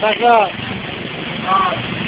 Back up.